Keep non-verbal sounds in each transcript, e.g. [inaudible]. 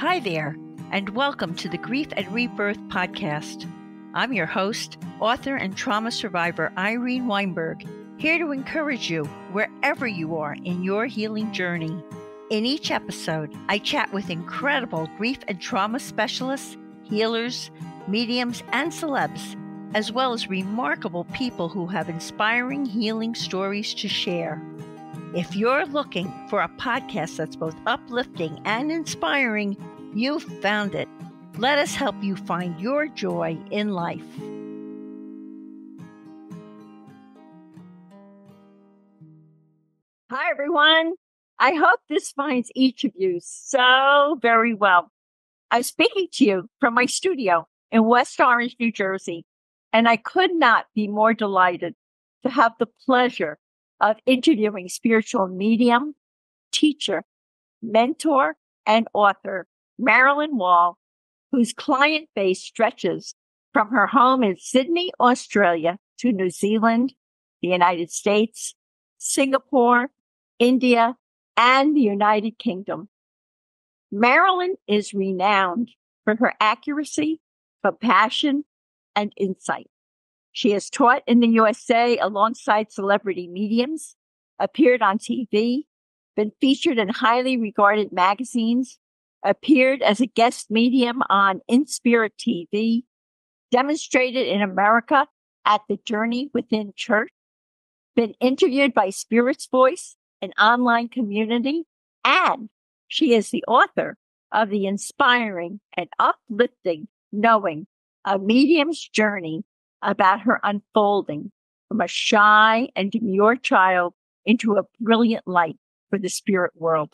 Hi there, and welcome to the Grief and Rebirth podcast. I'm your host, author and trauma survivor Irene Weinberg, here to encourage you wherever you are in your healing journey. In each episode, I chat with incredible grief and trauma specialists, healers, mediums, and celebs, as well as remarkable people who have inspiring healing stories to share. If you're looking for a podcast that's both uplifting and inspiring, you've found it. Let us help you find your joy in life. Hi, everyone. I hope this finds each of you so very well. I'm speaking to you from my studio in West Orange, New Jersey, and I could not be more delighted to have the pleasure of interviewing spiritual medium, teacher, mentor, and author Marilyn Whall, whose client base stretches from her home in Sydney, Australia to New Zealand, the United States, Singapore, India, and the United Kingdom. Marilyn is renowned for her accuracy, compassion, and insight. She has taught in the USA alongside celebrity mediums, appeared on TV, been featured in highly regarded magazines, appeared as a guest medium on In Spirit TV, demonstrated in America at the Journey Within Church, been interviewed by Spirit's Voice, an online community, and she is the author of the inspiring and uplifting Knowing a Medium's Journey about her unfolding from a shy and demure child into a brilliant light for the spirit world.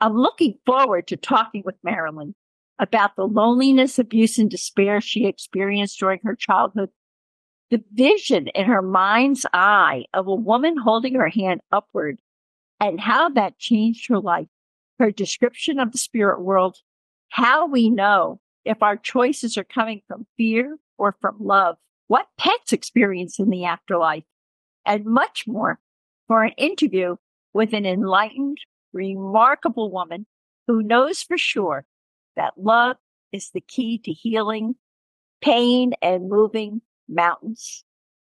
I'm looking forward to talking with Marilyn about the loneliness, abuse, and despair she experienced during her childhood, the vision in her mind's eye of a woman holding her hand upward, and how that changed her life, her description of the spirit world, how we know if our choices are coming from fear or from love, what pets experience in the afterlife, and much more for an interview with an enlightened, remarkable woman who knows for sure that love is the key to healing pain and moving mountains.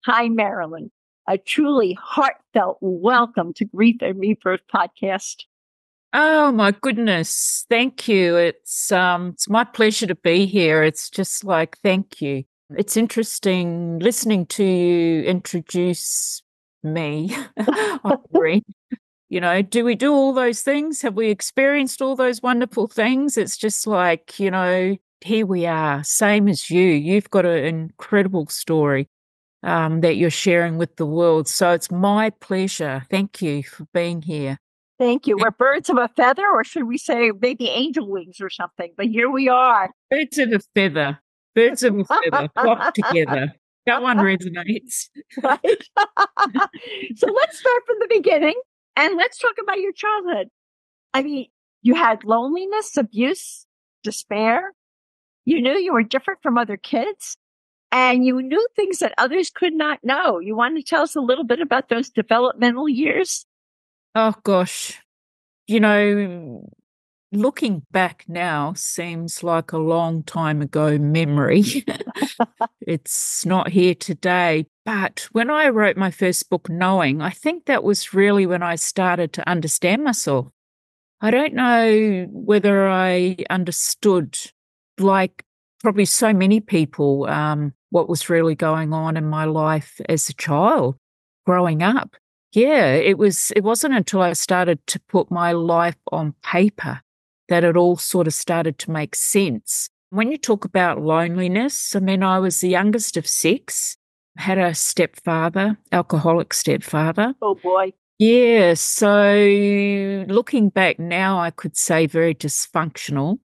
Hi, Marilyn. A truly heartfelt welcome to Grief and Rebirth podcast. Oh my goodness. Thank you. It's um it's my pleasure to be here. It's just like thank you. It's interesting listening to you introduce me. [laughs] [laughs] You know, do we do all those things? Have we experienced all those wonderful things? It's just like, you know, here we are, same as you. You've got an incredible story um, that you're sharing with the world. So it's my pleasure. Thank you for being here. Thank you. We're birds of a feather, or should we say maybe angel wings or something? But here we are. Birds of a feather. Birds of a feather flock together. That one resonates. Right. [laughs] so let's start from the beginning. And let's talk about your childhood. I mean, you had loneliness, abuse, despair. You knew you were different from other kids and you knew things that others could not know. You want to tell us a little bit about those developmental years? Oh, gosh. You know, looking back now seems like a long time ago memory. [laughs] it's not here today. But when I wrote my first book, Knowing, I think that was really when I started to understand myself. I don't know whether I understood, like probably so many people, um, what was really going on in my life as a child growing up. Yeah, it was it wasn't until I started to put my life on paper that it all sort of started to make sense. When you talk about loneliness, I mean, I was the youngest of six, had a stepfather, alcoholic stepfather. Oh boy. Yeah. So looking back now, I could say very dysfunctional,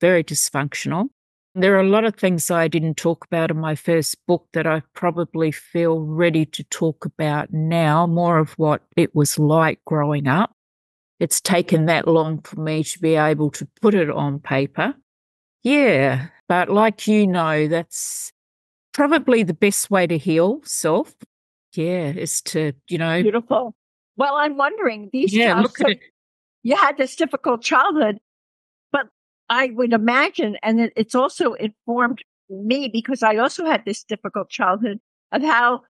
very dysfunctional. There are a lot of things I didn't talk about in my first book that I probably feel ready to talk about now, more of what it was like growing up it's taken that long for me to be able to put it on paper. Yeah, but like you know, that's probably the best way to heal self. Yeah, is to, you know. Beautiful. Well, I'm wondering, these yeah, look so at it. you had this difficult childhood, but I would imagine, and it's also informed me because I also had this difficult childhood of how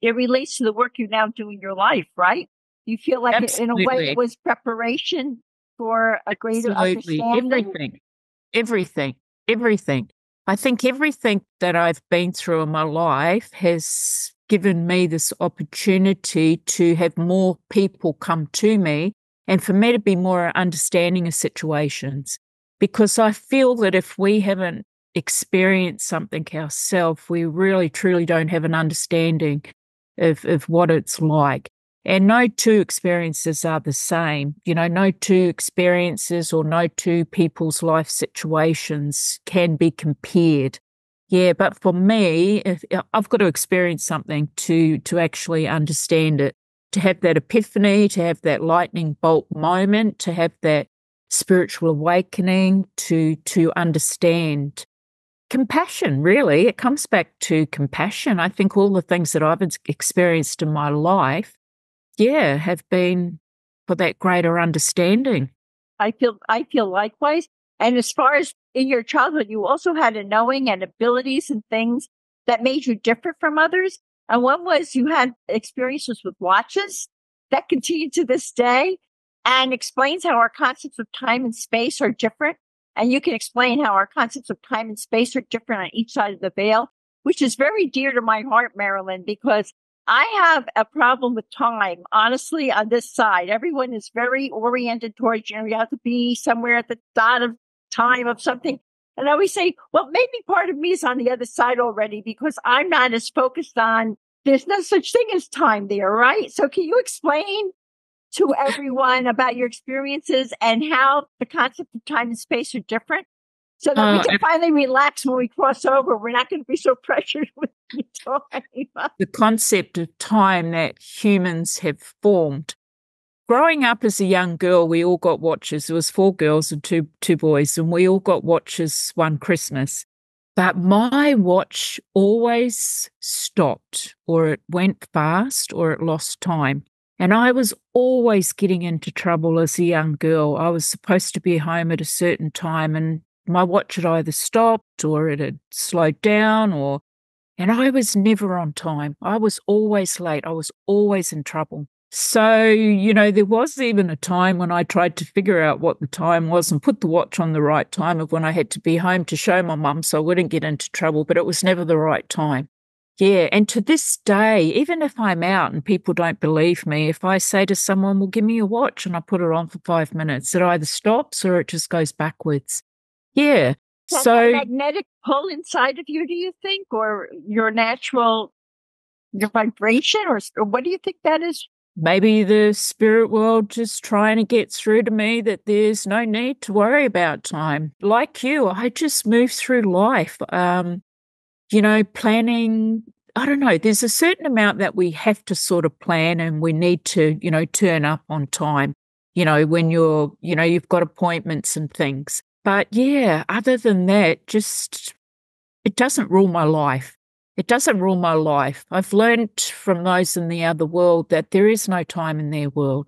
it relates to the work you now do in your life, right? You feel like it, in a way it was preparation for a greater Absolutely. understanding. Everything, everything, everything. I think everything that I've been through in my life has given me this opportunity to have more people come to me and for me to be more understanding of situations. Because I feel that if we haven't experienced something ourselves, we really truly don't have an understanding of, of what it's like. And no two experiences are the same. You know, no two experiences or no two people's life situations can be compared. Yeah, but for me, if, I've got to experience something to to actually understand it, to have that epiphany, to have that lightning bolt moment, to have that spiritual awakening, to to understand compassion. Really, it comes back to compassion. I think all the things that I've experienced in my life yeah, have been for that greater understanding. I feel I feel likewise. And as far as in your childhood, you also had a knowing and abilities and things that made you different from others. And one was you had experiences with watches that continue to this day and explains how our concepts of time and space are different. And you can explain how our concepts of time and space are different on each side of the veil, which is very dear to my heart, Marilyn, because I have a problem with time, honestly, on this side. Everyone is very oriented towards, you know, you have to be somewhere at the dot of time of something. And I always say, well, maybe part of me is on the other side already because I'm not as focused on there's no such thing as time there, right? So can you explain to [laughs] everyone about your experiences and how the concept of time and space are different? So that uh, we can finally relax when we cross over. We're not going to be so [laughs] pressured with time. the concept of time that humans have formed. Growing up as a young girl, we all got watches. There was four girls and two two boys, and we all got watches one Christmas. But my watch always stopped, or it went fast, or it lost time. And I was always getting into trouble as a young girl. I was supposed to be home at a certain time, and my watch had either stopped or it had slowed down or and I was never on time. I was always late. I was always in trouble. So, you know, there was even a time when I tried to figure out what the time was and put the watch on the right time of when I had to be home to show my mum so I wouldn't get into trouble, but it was never the right time. Yeah. And to this day, even if I'm out and people don't believe me, if I say to someone, well, give me your watch and I put it on for five minutes, it either stops or it just goes backwards. Yeah. so magnetic pull inside of you, do you think, or your natural your vibration, or, or what do you think that is? Maybe the spirit world just trying to get through to me that there's no need to worry about time. Like you, I just move through life. Um, you know, planning I don't know, there's a certain amount that we have to sort of plan and we need to, you know, turn up on time, you know, when you're, you know, you've got appointments and things. But yeah, other than that, just it doesn't rule my life. It doesn't rule my life. I've learned from those in the other world that there is no time in their world.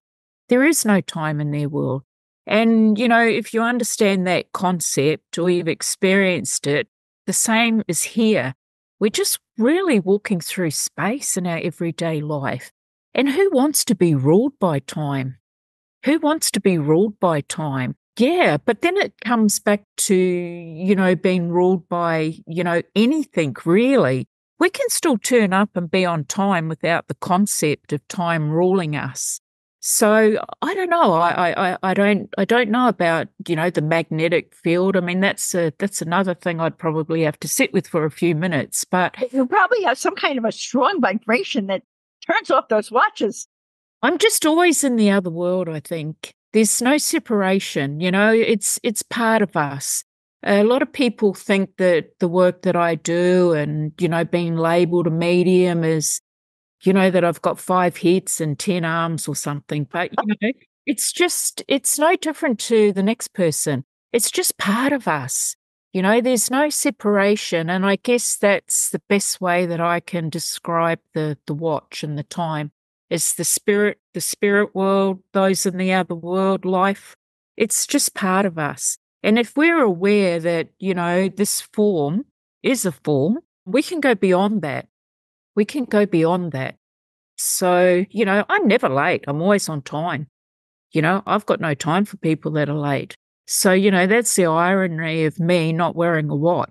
There is no time in their world. And, you know, if you understand that concept or you've experienced it, the same is here. We're just really walking through space in our everyday life. And who wants to be ruled by time? Who wants to be ruled by time? Yeah, but then it comes back to, you know, being ruled by, you know, anything really. We can still turn up and be on time without the concept of time ruling us. So I don't know. I, I, I don't I don't know about you know the magnetic field. I mean that's a that's another thing I'd probably have to sit with for a few minutes. But you probably have some kind of a strong vibration that turns off those watches. I'm just always in the other world. I think there's no separation, you know, it's it's part of us. A lot of people think that the work that I do and, you know, being labeled a medium is, you know, that I've got five heads and 10 arms or something. But, you know, it's just, it's no different to the next person. It's just part of us. You know, there's no separation. And I guess that's the best way that I can describe the, the watch and the time. It's the spirit, the spirit world, those in the other world, life. It's just part of us. And if we're aware that, you know, this form is a form, we can go beyond that. We can go beyond that. So, you know, I'm never late. I'm always on time. You know, I've got no time for people that are late. So, you know, that's the irony of me not wearing a watch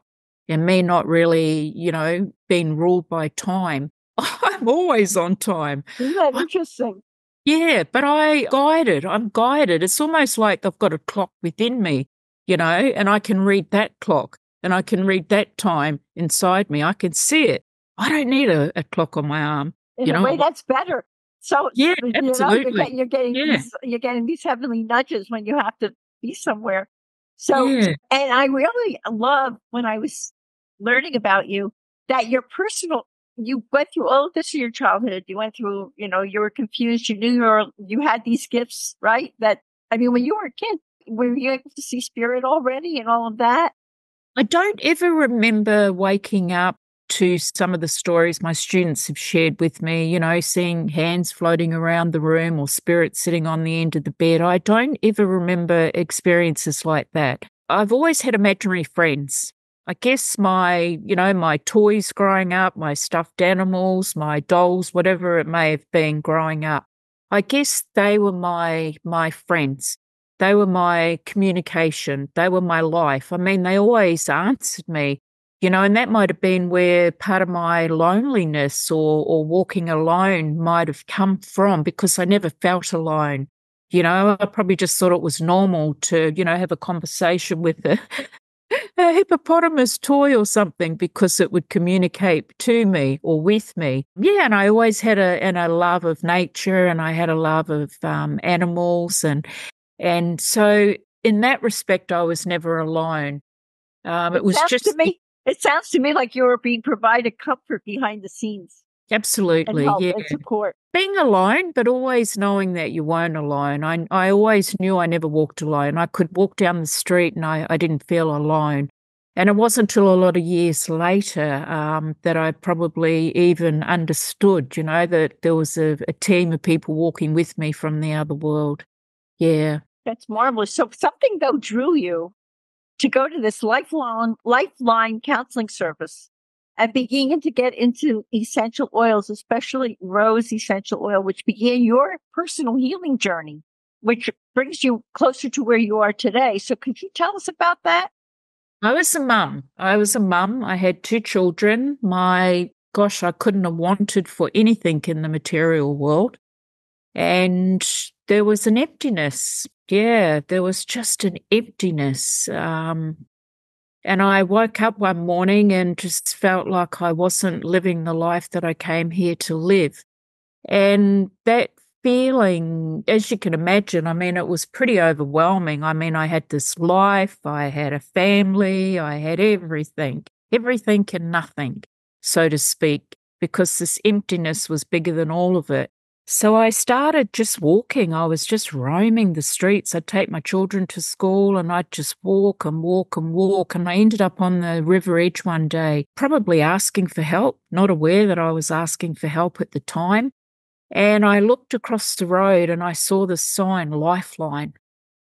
and me not really, you know, being ruled by time. [laughs] I'm always on time. Isn't that interesting? Yeah, but I guided. I'm guided. It's almost like I've got a clock within me, you know, and I can read that clock and I can read that time inside me. I can see it. I don't need a, a clock on my arm. In you a know, way, that's better. So Yeah, you know, absolutely. you're, getting, you're getting Yeah. these, you're getting these heavenly nudges when you have to be somewhere. So yeah, and I really love when I was learning about you that your personal you went through all of this in your childhood. You went through, you know, you were confused. You knew you were you had these gifts, right? That I mean, when you were a kid, were you able to see spirit already and all of that? I don't ever remember waking up to some of the stories my students have shared with me, you know, seeing hands floating around the room or spirits sitting on the end of the bed. I don't ever remember experiences like that. I've always had imaginary friends. I guess my, you know, my toys growing up, my stuffed animals, my dolls, whatever it may have been growing up. I guess they were my my friends. They were my communication. They were my life. I mean, they always answered me, you know, and that might have been where part of my loneliness or or walking alone might have come from because I never felt alone. You know, I probably just thought it was normal to, you know, have a conversation with a, a hippopotamus toy or something because it would communicate to me or with me. Yeah, and I always had a and a love of nature and I had a love of um, animals and and so in that respect I was never alone. Um, it was sounds just to me. It sounds to me like you were being provided comfort behind the scenes absolutely yeah. support. being alone, but always knowing that you weren't alone. I I always knew I never walked alone. I could walk down the street and I, I didn't feel alone. And it wasn't until a lot of years later um, that I probably even understood, you know, that there was a, a team of people walking with me from the other world. Yeah. That's marvelous. So something though drew you to go to this lifelong lifeline counseling service and begin to get into essential oils, especially rose essential oil, which began your personal healing journey, which brings you closer to where you are today. So could you tell us about that? I was a mum. I was a mum. I had two children. My gosh, I couldn't have wanted for anything in the material world. And there was an emptiness. Yeah, there was just an emptiness. Um, and I woke up one morning and just felt like I wasn't living the life that I came here to live. And that feeling, as you can imagine, I mean, it was pretty overwhelming. I mean, I had this life, I had a family, I had everything, everything and nothing, so to speak, because this emptiness was bigger than all of it. So I started just walking. I was just roaming the streets. I'd take my children to school and I'd just walk and walk and walk. And I ended up on the river edge one day, probably asking for help, not aware that I was asking for help at the time. And I looked across the road and I saw the sign Lifeline.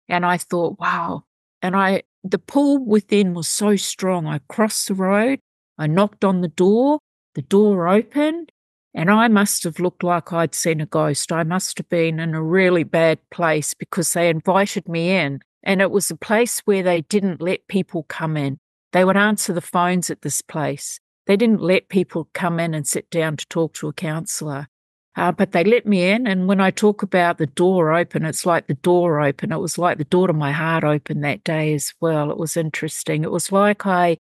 And I thought, wow. And I, the pull within was so strong. I crossed the road, I knocked on the door, the door opened, and I must have looked like I'd seen a ghost. I must have been in a really bad place because they invited me in. And it was a place where they didn't let people come in. They would answer the phones at this place. They didn't let people come in and sit down to talk to a counsellor. Uh, but they let me in. And when I talk about the door open, it's like the door open. It was like the door to my heart open that day as well. It was interesting. It was like I,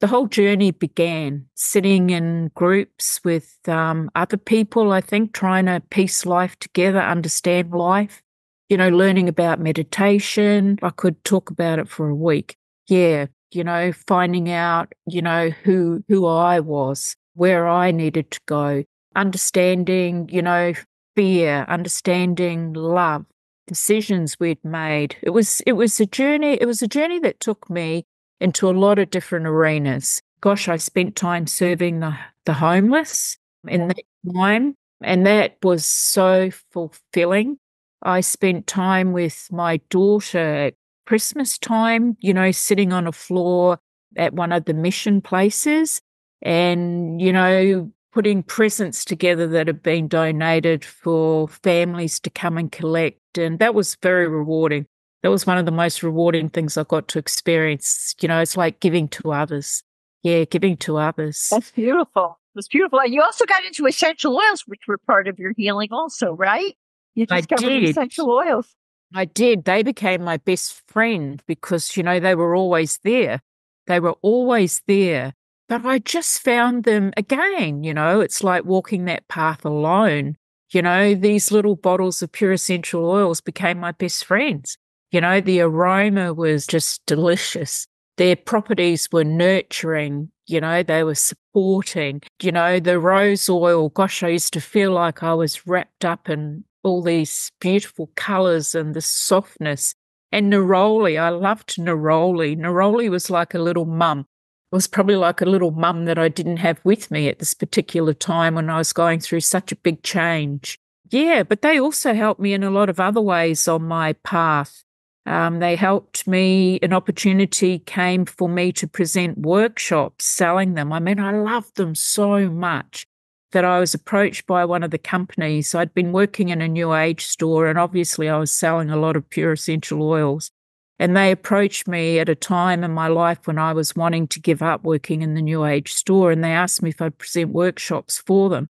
the whole journey began sitting in groups with um, other people, I think, trying to piece life together, understand life, you know, learning about meditation. I could talk about it for a week. Yeah. You know, finding out, you know, who, who I was, where I needed to go, understanding, you know, fear, understanding love, decisions we'd made. It was it was a journey, it was a journey that took me into a lot of different arenas. Gosh, I spent time serving the, the homeless in that time, and that was so fulfilling. I spent time with my daughter Christmas time, you know, sitting on a floor at one of the mission places and, you know, putting presents together that have been donated for families to come and collect. And that was very rewarding. That was one of the most rewarding things I got to experience. You know, it's like giving to others. Yeah, giving to others. That's beautiful. It's beautiful. And you also got into essential oils, which were part of your healing, also, right? You discovered I did. essential oils. I did. They became my best friend because, you know, they were always there. They were always there. But I just found them again, you know, it's like walking that path alone. You know, these little bottles of pure essential oils became my best friends. You know, the aroma was just delicious. Their properties were nurturing, you know, they were supporting. You know, the rose oil, gosh, I used to feel like I was wrapped up in all these beautiful colors and the softness. And neroli, I loved neroli. Neroli was like a little mum. It was probably like a little mum that I didn't have with me at this particular time when I was going through such a big change. Yeah, but they also helped me in a lot of other ways on my path. Um, they helped me, an opportunity came for me to present workshops selling them. I mean, I loved them so much that I was approached by one of the companies. I'd been working in a new age store, and obviously, I was selling a lot of pure essential oils. And they approached me at a time in my life when I was wanting to give up working in the new age store, and they asked me if I'd present workshops for them.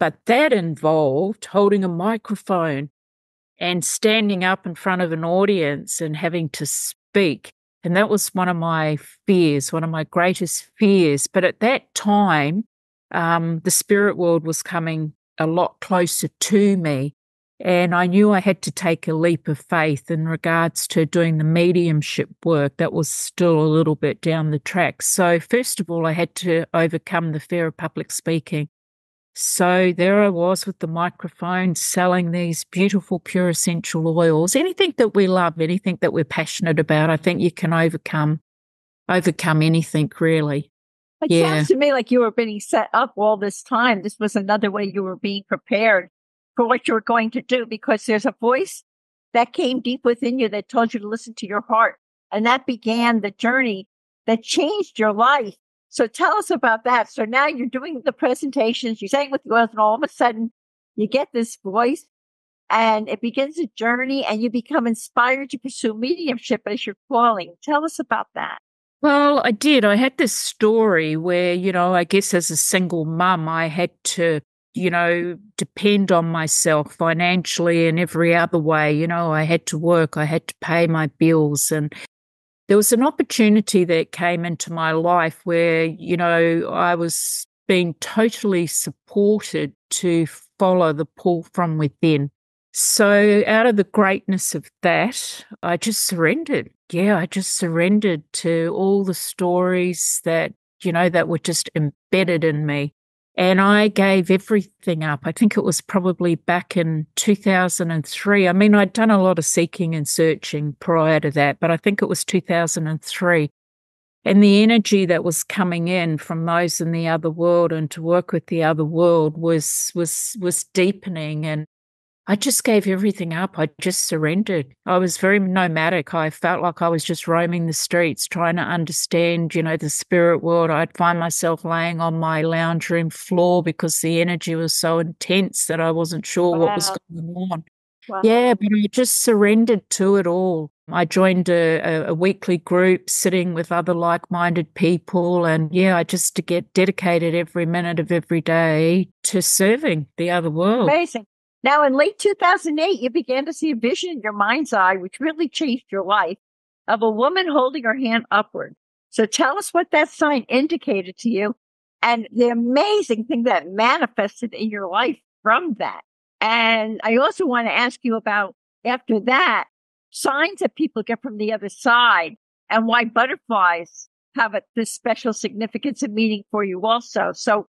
But that involved holding a microphone and standing up in front of an audience and having to speak. And that was one of my fears, one of my greatest fears. But at that time, um, the spirit world was coming a lot closer to me. And I knew I had to take a leap of faith in regards to doing the mediumship work. That was still a little bit down the track. So, first of all, I had to overcome the fear of public speaking. So, there I was with the microphone selling these beautiful, pure essential oils. Anything that we love, anything that we're passionate about, I think you can overcome overcome anything really. It yeah. sounds to me like you were being set up all this time. This was another way you were being prepared for what you were going to do because there's a voice that came deep within you that told you to listen to your heart. And that began the journey that changed your life. So tell us about that. So now you're doing the presentations, you're saying with oils, and all of a sudden you get this voice and it begins a journey and you become inspired to pursue mediumship as you're calling. Tell us about that. Well, I did. I had this story where, you know, I guess as a single mum, I had to, you know, depend on myself financially and every other way. You know, I had to work, I had to pay my bills. And there was an opportunity that came into my life where, you know, I was being totally supported to follow the pull from within. So, out of the greatness of that, I just surrendered. Yeah, I just surrendered to all the stories that, you know, that were just embedded in me. And I gave everything up. I think it was probably back in 2003. I mean, I'd done a lot of seeking and searching prior to that, but I think it was 2003. And the energy that was coming in from those in the other world and to work with the other world was was was deepening and I just gave everything up. I just surrendered. I was very nomadic. I felt like I was just roaming the streets, trying to understand, you know, the spirit world. I'd find myself laying on my lounge room floor because the energy was so intense that I wasn't sure wow. what was going on. Wow. Yeah, but I just surrendered to it all. I joined a, a, weekly group sitting with other like minded people. And yeah, I just to get dedicated every minute of every day to serving the other world. Amazing. Now, in late 2008, you began to see a vision in your mind's eye, which really changed your life, of a woman holding her hand upward. So tell us what that sign indicated to you and the amazing thing that manifested in your life from that. And I also want to ask you about after that, signs that people get from the other side and why butterflies have a, this special significance and meaning for you also. So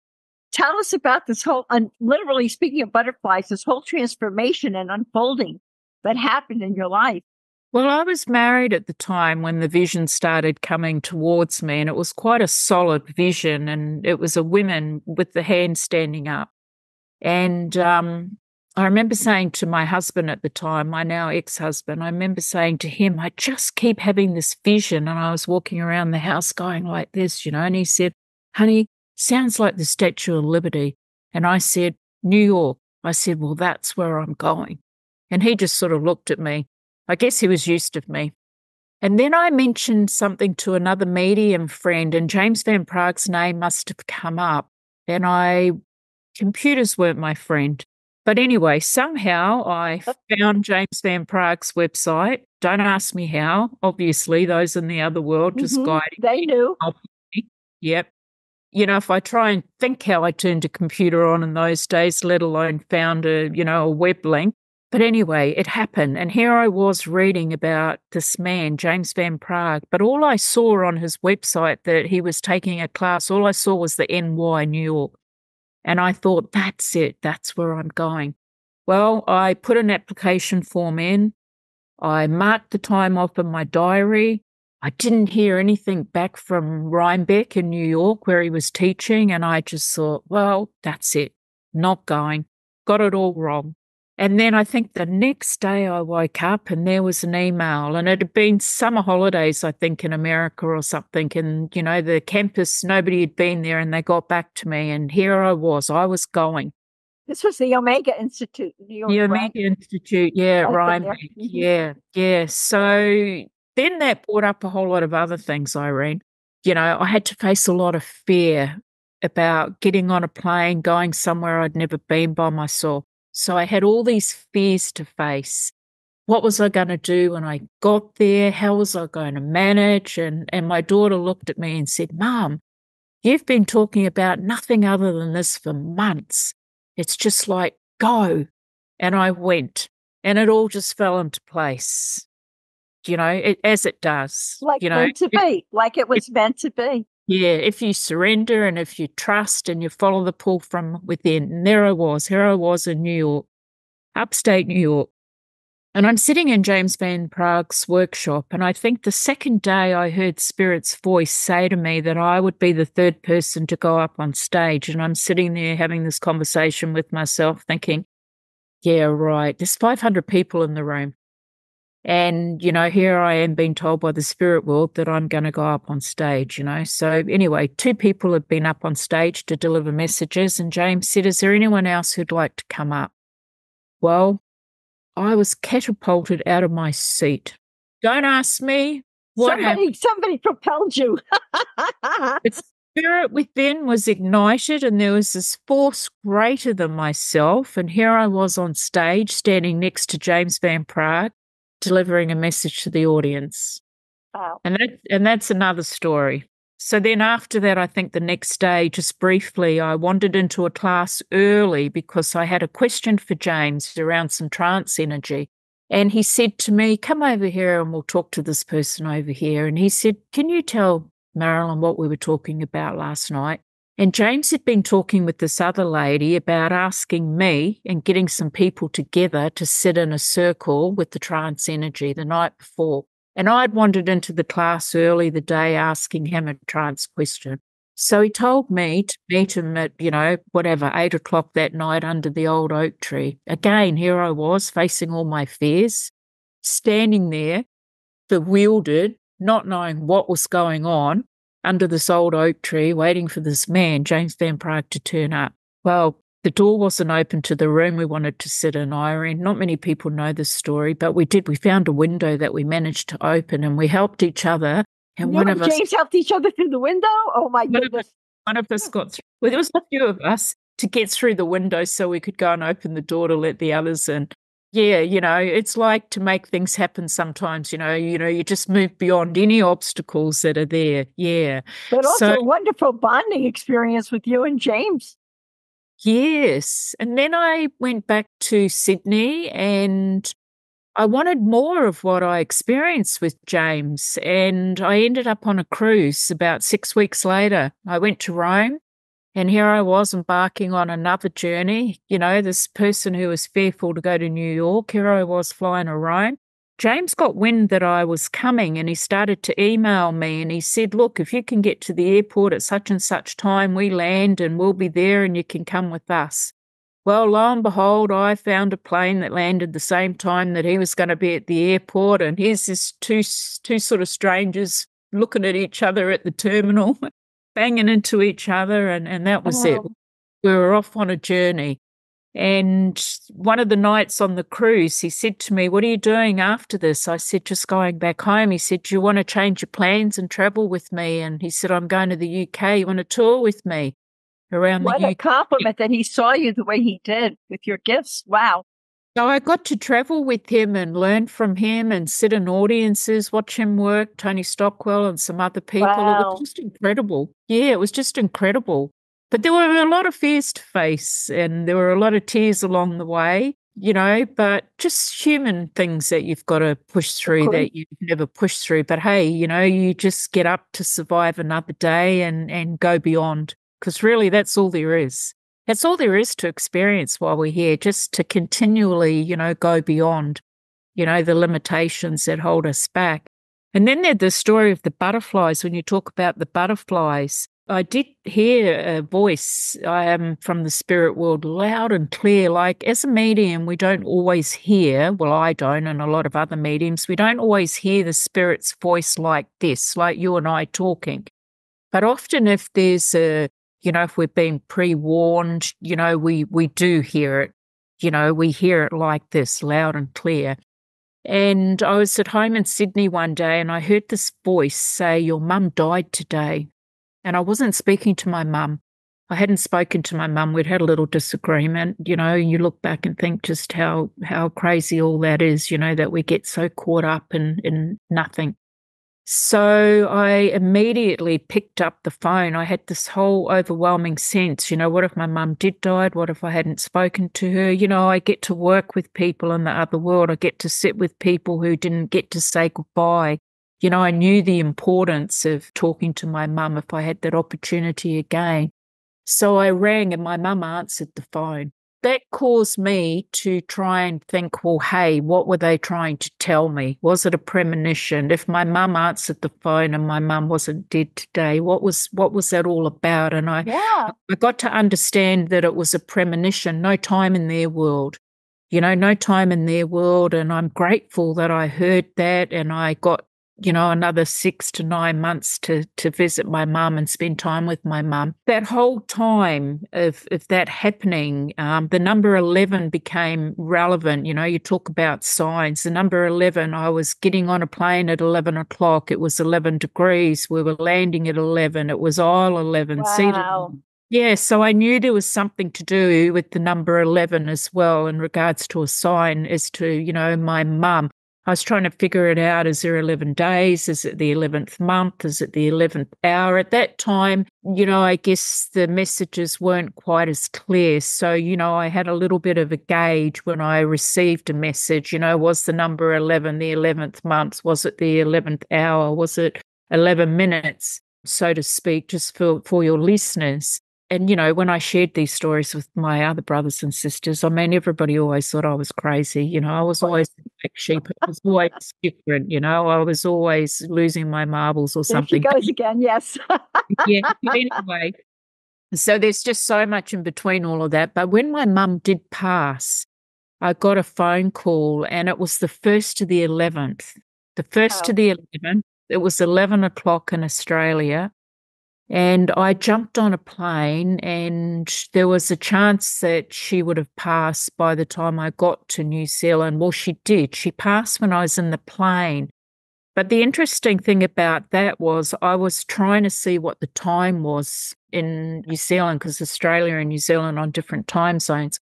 Tell us about this whole, un, literally speaking of butterflies, this whole transformation and unfolding that happened in your life. Well, I was married at the time when the vision started coming towards me, and it was quite a solid vision. And it was a woman with the hand standing up. And um, I remember saying to my husband at the time, my now ex husband, I remember saying to him, I just keep having this vision. And I was walking around the house going like this, you know, and he said, honey, sounds like the Statue of Liberty. And I said, New York. I said, well, that's where I'm going. And he just sort of looked at me. I guess he was used to me. And then I mentioned something to another medium friend, and James Van Praagh's name must have come up. And I, computers weren't my friend. But anyway, somehow I found James Van Praagh's website. Don't ask me how. Obviously, those in the other world just mm-hmm. guiding. They knew. Yep. You know, if I try and think how I turned a computer on in those days, let alone found a, you know, a web link. But anyway, it happened. And here I was reading about this man, James Van Praagh. But all I saw on his website that he was taking a class, all I saw was the NY New York. And I thought, that's it, that's where I'm going. Well, I put an application form in. I marked the time off in my diary. I didn't hear anything back from Rhinebeck in New York where he was teaching. And I just thought, well, that's it, not going. Got it all wrong. And then I think the next day I woke up and there was an email, and it had been summer holidays, I think, in America or something. And, you know, the campus, nobody had been there, and they got back to me, and here I was. I was going. This was the Omega Institute. New York, the Omega right? Institute, yeah. Mm-hmm. Yeah, yeah. So then that brought up a whole lot of other things, Irene. You know, I had to face a lot of fear about getting on a plane, going somewhere I'd never been by myself so I had all these fears to face. What was I going to do when I got there? How was I going to manage? And, and my daughter looked at me and said, Mom, you've been talking about nothing other than this for months. It's just like, go. And I went and it all just fell into place, you know, it, as it does. Like you know, meant to be, like it was it, meant to be. Yeah, if you surrender and if you trust and you follow the pull from within. And there I was, here I was in New York, upstate New York. And I'm sitting in James Van Praagh's workshop. And I think the second day I heard Spirit's voice say to me that I would be the third person to go up on stage. And I'm sitting there having this conversation with myself, thinking, yeah, right. There's 500 people in the room. And, you know, here I am being told by the spirit world that I'm going to go up on stage, you know. So, anyway, two people have been up on stage to deliver messages. And James said, Is there anyone else who'd like to come up? Well, I was catapulted out of my seat. Don't ask me what somebody, happened. Somebody propelled you. [laughs] the spirit within was ignited, and there was this force greater than myself. And here I was on stage, standing next to James Van Praagh delivering a message to the audience. Wow. And that and that's another story. So then after that, I think the next day, just briefly, I wandered into a class early because I had a question for James around some trance energy. And he said to me, Come over here and we'll talk to this person over here. And he said, Can you tell Marilyn what we were talking about last night? And James had been talking with this other lady about asking me and getting some people together to sit in a circle with the trance energy the night before. And I'd wandered into the class early the day asking him a trance question. So he told me to meet him at, you know, whatever, eight o'clock that night under the old oak tree. Again, here I was facing all my fears, standing there, bewildered, not knowing what was going on under this old oak tree waiting for this man, James Van Praagh, to turn up. Well, the door wasn't open to the room we wanted to sit in, Irene. Not many people know this story, but we did. We found a window that we managed to open and we helped each other. And one of us James helped each other through the window. Oh my one goodness. Of us, one of us got through. Well, there was a few of us to get through the window so we could go and open the door to let the others in yeah, you know, it's like to make things happen sometimes, you know, you know, you just move beyond any obstacles that are there. Yeah. But also so, a wonderful bonding experience with you and James. Yes. And then I went back to Sydney and I wanted more of what I experienced with James. And I ended up on a cruise about six weeks later. I went to Rome and here I was embarking on another journey. You know, this person who was fearful to go to New York, here I was flying to Rome. James got wind that I was coming and he started to email me and he said, Look, if you can get to the airport at such and such time, we land and we'll be there and you can come with us. Well, lo and behold, I found a plane that landed the same time that he was going to be at the airport. And here's this two, two sort of strangers looking at each other at the terminal, [laughs] banging into each other. And, and that was oh. it. We were off on a journey. And one of the nights on the cruise, he said to me, What are you doing after this? I said, Just going back home. He said, Do you want to change your plans and travel with me? And he said, I'm going to the UK. You want to tour with me around what the UK? What a compliment that he saw you the way he did with your gifts. Wow. So I got to travel with him and learn from him and sit in audiences, watch him work, Tony Stockwell and some other people. Wow. It was just incredible. Yeah, it was just incredible. But there were a lot of fears to face and there were a lot of tears along the way, you know, but just human things that you've got to push through that you've never pushed through. But hey, you know, you just get up to survive another day and, and go beyond because really that's all there is. That's all there is to experience while we're here, just to continually, you know, go beyond, you know, the limitations that hold us back. And then there's the story of the butterflies. When you talk about the butterflies, I did hear a voice I am from the spirit world loud and clear. Like as a medium, we don't always hear, well, I don't, and a lot of other mediums, we don't always hear the spirit's voice like this, like you and I talking. But often if there's a, you know, if we're being pre-warned, you know, we we do hear it. You know, we hear it like this, loud and clear. And I was at home in Sydney one day and I heard this voice say, Your mum died today. And I wasn't speaking to my mum. I hadn't spoken to my mum. We'd had a little disagreement. You know, you look back and think just how how crazy all that is, you know, that we get so caught up in in nothing. So I immediately picked up the phone. I had this whole overwhelming sense, you know, what if my mum did die? What if I hadn't spoken to her? You know, I get to work with people in the other world. I get to sit with people who didn't get to say goodbye. You know, I knew the importance of talking to my mum if I had that opportunity again. So I rang and my mum answered the phone. That caused me to try and think, well, hey, what were they trying to tell me? Was it a premonition? If my mum answered the phone and my mum wasn't dead today, what was what was that all about? And I yeah. I got to understand that it was a premonition, no time in their world you know, no time in their world. And I'm grateful that I heard that and I got you know, another six to nine months to to visit my mum and spend time with my mum. That whole time of of that happening, um, the number eleven became relevant. You know, you talk about signs. The number eleven, I was getting on a plane at eleven o'clock. It was eleven degrees. We were landing at eleven. It was aisle eleven. Wow. Yeah, so I knew there was something to do with the number 11 as well in regards to a sign as to, you know, my mum. I was trying to figure it out. Is there 11 days? Is it the 11th month? Is it the 11th hour? At that time, you know, I guess the messages weren't quite as clear. So, you know, I had a little bit of a gauge when I received a message. You know, was the number 11 the 11th month? Was it the 11th hour? Was it 11 minutes, so to speak, just for, for your listeners? And you know when i shared these stories with my other brothers and sisters i mean everybody always thought i was crazy you know i was always like sheep it was always different you know i was always losing my marbles or something there she goes again yes. [laughs] Yeah anyway. So there's just so much in between all of that but when my mum did pass i got a phone call and it was the first to the 11th the first oh. to the 11th it was 11 o'clock in australia and I jumped on a plane, and there was a chance that she would have passed by the time I got to New Zealand. Well, she did. She passed when I was in the plane. But the interesting thing about that was I was trying to see what the time was in New Zealand because Australia and New Zealand on different time zones.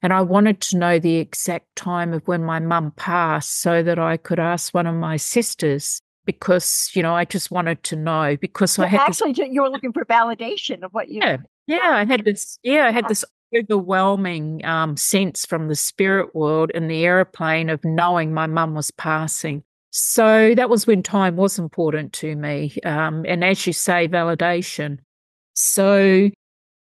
And I wanted to know the exact time of when my mum passed so that I could ask one of my sisters because you know I just wanted to know because I had actually this, you were looking for validation of what you yeah yeah I had this yeah I had this overwhelming um, sense from the spirit world in the airplane of knowing my mum was passing. So that was when time was important to me, um, and as you say, validation. So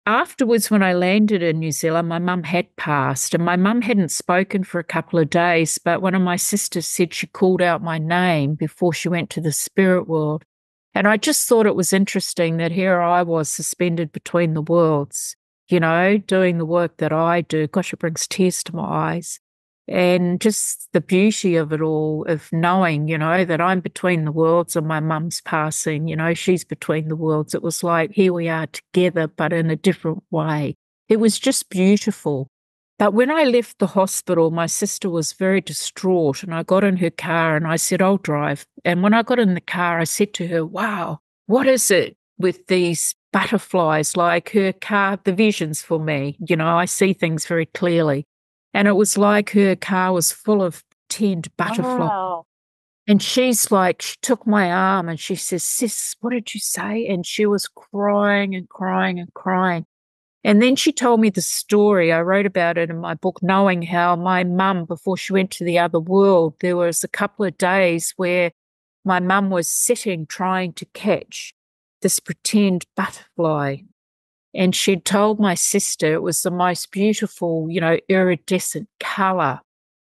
afterwards, when I landed in New Zealand, my mum had passed, and my mum hadn't spoken for a couple of days. But one of my sisters said she called out my name before she went to the spirit world. And I just thought it was interesting that here I was suspended between the worlds. you know, doing the work that I do. Gosh, it brings tears to my eyes. And just the beauty of it all, of knowing, you know, that I'm between the worlds and my mum's passing, you know, she's between the worlds. It was like, here we are together, but in a different way. It was just beautiful. But when I left the hospital, my sister was very distraught, and I got in her car and I said, I'll drive. And when I got in the car, I said to her, Wow, what is it with these butterflies? Like her car, the visions for me, you know, I see things very clearly. And it was like her car was full of pretend butterflies. Wow. And she's like, she took my arm and she says, Sis, what did you say? And she was crying and crying and crying. And then she told me the story. I wrote about it in my book, knowing how my mum, before she went to the other world, there was a couple of days where my mum was sitting trying to catch this pretend butterfly. And she'd told my sister it was the most beautiful, you know, iridescent color.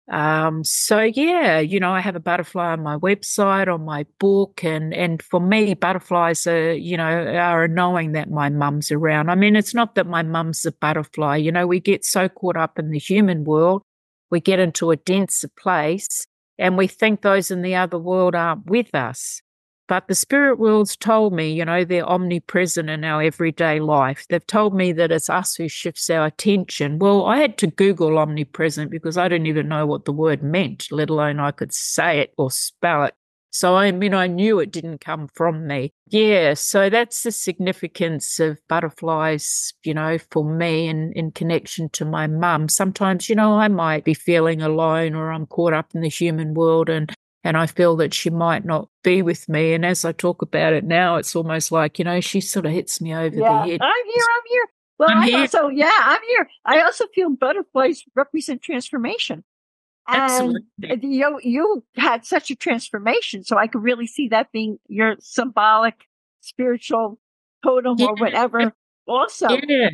Um, so yeah, you know, I have a butterfly on my website, on my book, and and for me, butterflies are, you know, are knowing that my mum's around. I mean, it's not that my mum's a butterfly. You know, we get so caught up in the human world, we get into a denser place, and we think those in the other world aren't with us. But the spirit world's told me, you know, they're omnipresent in our everyday life. They've told me that it's us who shifts our attention. Well, I had to Google omnipresent because I didn't even know what the word meant, let alone I could say it or spell it. So I mean, I knew it didn't come from me. Yeah. So that's the significance of butterflies, you know, for me and in connection to my mum. Sometimes, you know, I might be feeling alone or I'm caught up in the human world and and I feel that she might not be with me. And as I talk about it now, it's almost like, you know, she sort of hits me over yeah, the head. I'm here, I'm here. Well, I'm I here. also, yeah, I'm here. I also feel butterflies represent transformation. And Absolutely. You, you had such a transformation. So I could really see that being your symbolic spiritual totem yeah. or whatever also. Yeah.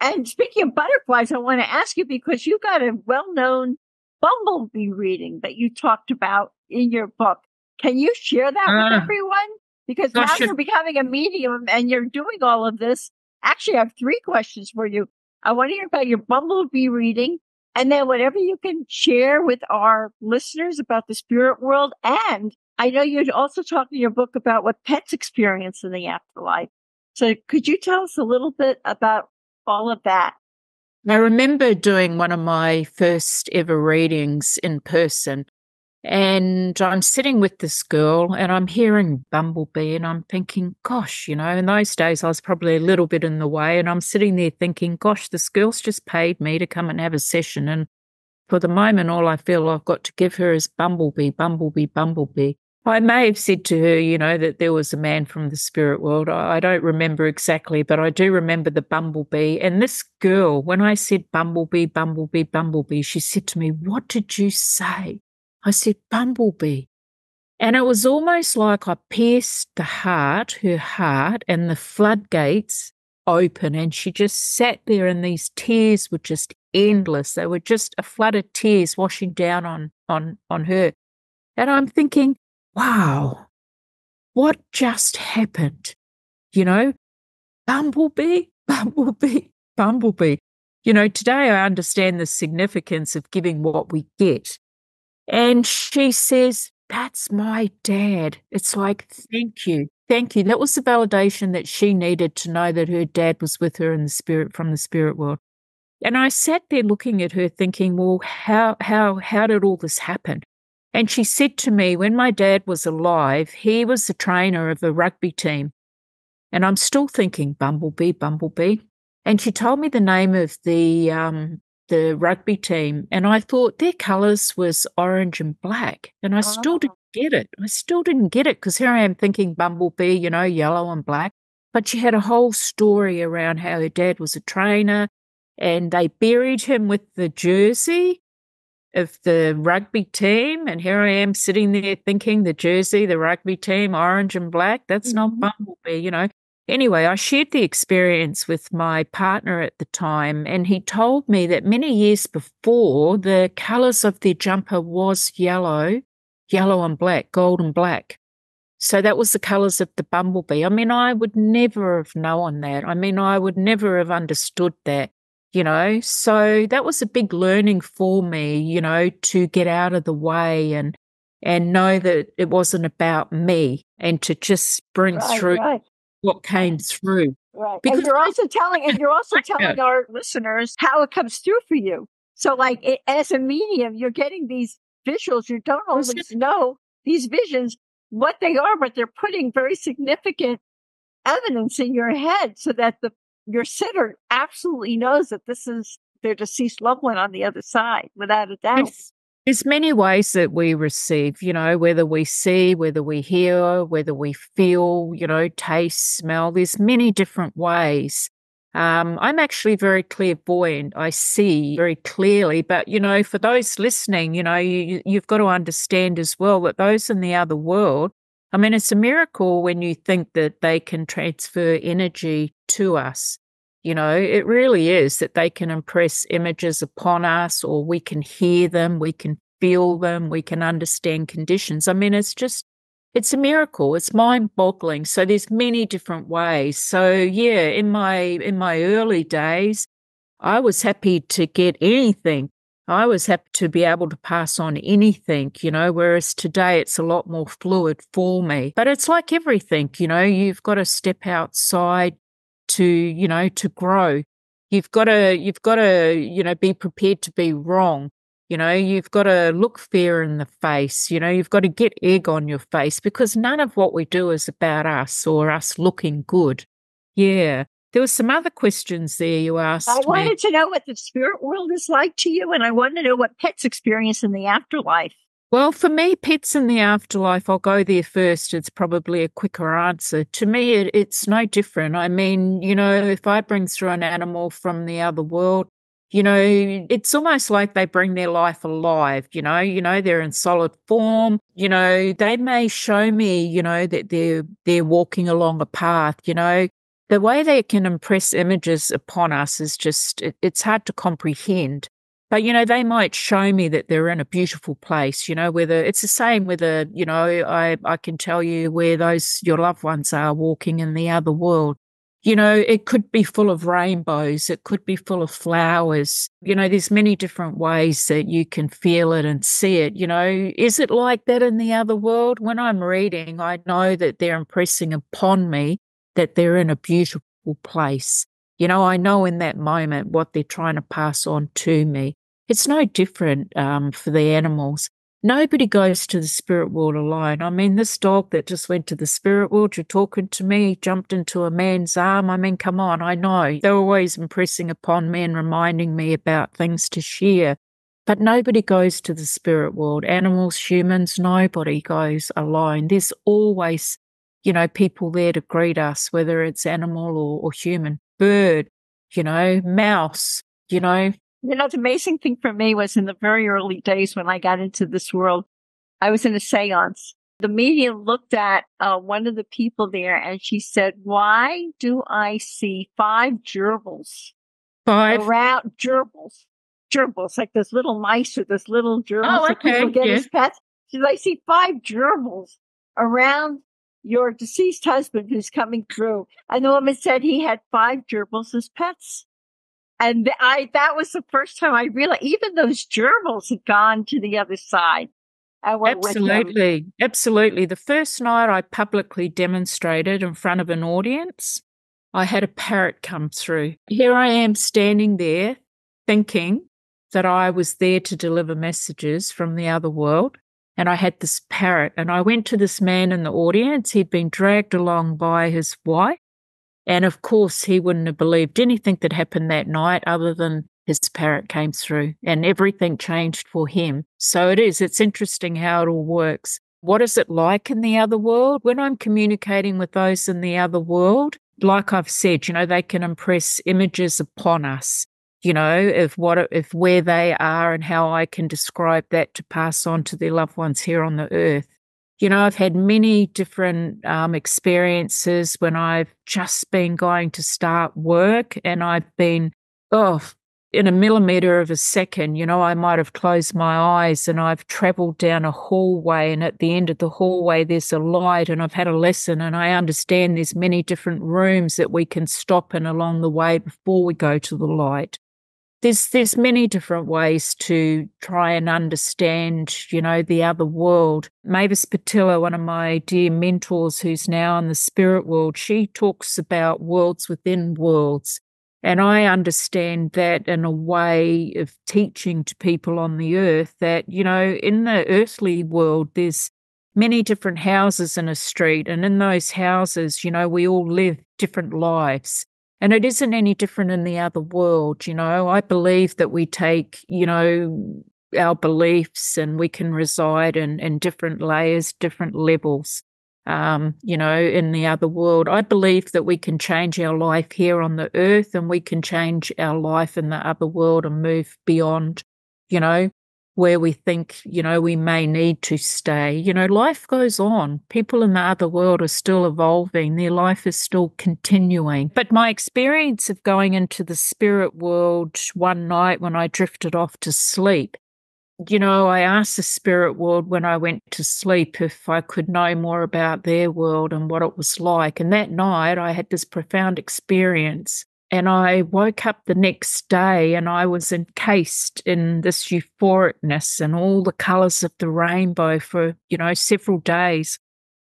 And speaking of butterflies, I want to ask you because you got a well known bumblebee reading that you talked about in your book. Can you share that uh, with everyone? Because now you're becoming a medium and you're doing all of this. Actually, I have three questions for you. I want to hear about your bumblebee reading and then whatever you can share with our listeners about the spirit world. And I know you'd also talk in your book about what pets experience in the afterlife. So could you tell us a little bit about all of that? I remember doing one of my first ever readings in person and I'm sitting with this girl and I'm hearing Bumblebee and I'm thinking, gosh, you know, in those days I was probably a little bit in the way. And I'm sitting there thinking, gosh, this girl's just paid me to come and have a session. And for the moment, all I feel I've got to give her is Bumblebee, Bumblebee, Bumblebee. I may have said to her, you know, that there was a man from the spirit world. I don't remember exactly, but I do remember the bumblebee. And this girl, when I said bumblebee, bumblebee, bumblebee, she said to me, What did you say? I said, Bumblebee. And it was almost like I pierced the heart, her heart, and the floodgates open. And she just sat there, and these tears were just endless. They were just a flood of tears washing down on, on, on her. And I'm thinking, wow, what just happened? You know, Bumblebee, [laughs] Bumblebee, Bumblebee. You know, today I understand the significance of giving what we get. And she says, That's my dad. It's like, Thank you. Thank you. That was the validation that she needed to know that her dad was with her in the spirit from the spirit world. And I sat there looking at her thinking, well, how how how did all this happen? And she said to me, when my dad was alive, he was the trainer of a rugby team. And I'm still thinking, Bumblebee, Bumblebee. And she told me the name of the um, the rugby team, and I thought their colours was orange and black, and I oh. still didn't get it. I still didn't get it because here I am thinking Bumblebee, you know, yellow and black. But she had a whole story around how her dad was a trainer, and they buried him with the jersey of the rugby team. And here I am sitting there thinking the jersey, the rugby team, orange and black. That's mm-hmm. not Bumblebee, you know. Anyway, I shared the experience with my partner at the time, and he told me that many years before, the colours of their jumper was yellow, yellow and black, gold and black. So that was the colors of the bumblebee. I mean, I would never have known that. I mean, I would never have understood that, you know. So that was a big learning for me, you know, to get out of the way and and know that it wasn't about me and to just bring Right, through right, what came through. right. Because and you're also telling, and you're also telling our listeners how it comes through for you. So, like, it, as a medium, you're getting these visuals. You don't always know these visions what they are, but they're putting very significant evidence in your head so that the your sitter absolutely knows that this is their deceased loved one on the other side, without a doubt. There's, there's many ways that we receive, you know, whether we see, whether we hear, whether we feel, you know, taste, smell. There's many different ways. Um, I'm actually very clairvoyant. I see very clearly, but you know, for those listening, you know, you- you've got to understand as well that those in the other world. I mean, it's a miracle when you think that they can transfer energy to us. You know, it really is that they can impress images upon us, or we can hear them, we can feel them, we can understand conditions. I mean, it's just, it's a miracle. It's mind boggling. So there's many different ways. So yeah, in my, in my early days, I was happy to get anything. I was happy to be able to pass on anything, you know, whereas today it's a lot more fluid for me. But it's like everything, you know, you've got to step outside to, you know, to grow. You've got to, you've got to, you know, be prepared to be wrong. You know, you've got to look fear in the face. You know, you've got to get egg on your face because none of what we do is about us or us looking good. Yeah. There were some other questions there you asked I me. wanted to know what the spirit world is like to you, and I wanted to know what pets experience in the afterlife. Well, for me, pets in the afterlife, I'll go there first. It's probably a quicker answer. To me, it, it's no different. I mean, you know, if I bring through an animal from the other world, you know, it's almost like they bring their life alive, you know, you know, they're in solid form. You know, they may show me, you know, that they're they're walking along a path, you know. The way they can impress images upon us is just it, it's hard to comprehend. But you know, they might show me that they're in a beautiful place, you know, whether it's the same whether, you know, I, I can tell you where those your loved ones are walking in the other world. You know, it could be full of rainbows, it could be full of flowers. You know, there's many different ways that you can feel it and see it. You know, is it like that in the other world? When I'm reading, I know that they're impressing upon me that they're in a beautiful place. You know, I know in that moment what they're trying to pass on to me. It's no different um, for the animals. Nobody goes to the spirit world alone. I mean, this dog that just went to the spirit world, you're talking to me, jumped into a man's arm. I mean, come on, I know. They're always impressing upon me and reminding me about things to share. But nobody goes to the spirit world. Animals, humans, nobody goes alone. There's always, you know, people there to greet us, whether it's animal or, or human, bird, you know, mouse, you know, You know, the amazing thing for me was in the very early days when I got into this world, I was in a seance. The medium looked at uh, one of the people there and she said, Why do I see five gerbils five. around gerbils? Gerbils, like those little mice or those little gerbils Oh, that people get yeah. as pets. She said, I see five gerbils around your deceased husband who's coming through. And the woman said he had five gerbils as pets. And I that was the first time I realized even those gerbils had gone to the other side. Absolutely. Absolutely. The first night I publicly demonstrated in front of an audience, I had a parrot come through. Here I am standing there thinking that I was there to deliver messages from the other world. And I had this parrot, and I went to this man in the audience. He'd been dragged along by his wife. And of course, he wouldn't have believed anything that happened that night other than his parrot came through and everything changed for him. So it is, it's interesting how it all works. What is it like in the other world? When I'm communicating with those in the other world, like I've said, you know, they can impress images upon us, you know, of what, of where they are and how I can describe that to pass on to their loved ones here on the earth. You know, I've had many different um, experiences when I've just been going to start work and I've been, oh, in a millimeter of a second, you know, I might have closed my eyes and I've traveled down a hallway, and at the end of the hallway, there's a light, and I've had a lesson, and I understand there's many different rooms that we can stop in along the way before we go to the light. There's there's many different ways to try and understand, you know, the other world. Mavis Pittilla one of my dear mentors who's now in the spirit world, she talks about worlds within worlds and I understand that in a way of teaching to people on the earth that, you know, in the earthly world, there's many different houses in a street. And in those houses, you know, we all live different lives. And it isn't any different in the other world. You know, I believe that we take, you know, our beliefs and we can reside in, in different layers, different levels um, you know, in the other world. I believe that we can change our life here on the earth and we can change our life in the other world and move beyond, you know, where we think, you know, we may need to stay. You know, life goes on. People in the other world are still evolving, their life is still continuing. But my experience of going into the spirit world one night when I drifted off to sleep you know, I asked the spirit world when I went to sleep if I could know more about their world and what it was like. And that night I had this profound experience. And I woke up the next day and I was encased in this euphoricness and all the colors of the rainbow for, you know, several days.